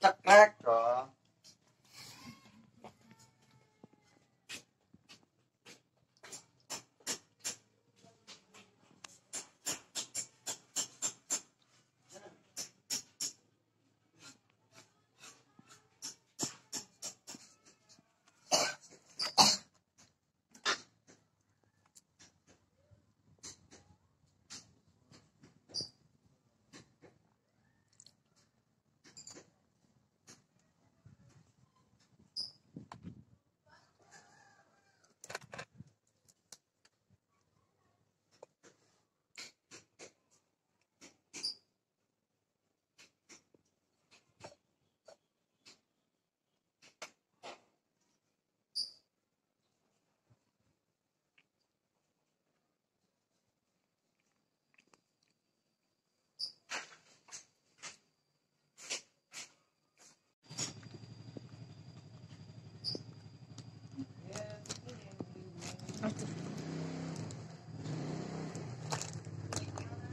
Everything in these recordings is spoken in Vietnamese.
thắc mắc đó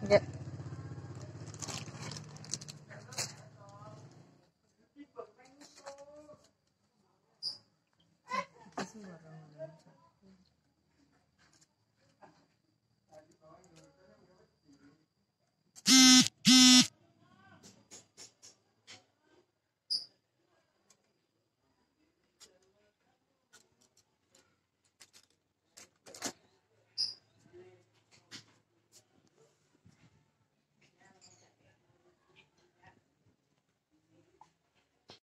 Dạ. Thank.